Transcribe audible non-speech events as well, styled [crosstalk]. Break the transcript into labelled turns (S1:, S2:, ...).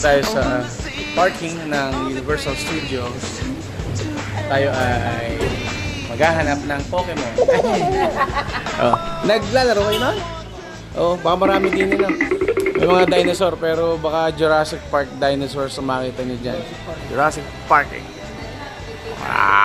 S1: tayo sa parking ng Universal Studios. Tayo ay maghahanap ng Pokemon. [laughs] oh, naglalaro kayo nun? Oh, baka marami din nila. Ah. May mga dinosaur pero baka Jurassic Park dinosaurs ang makita niyo dyan. Jurassic Park eh. Ah!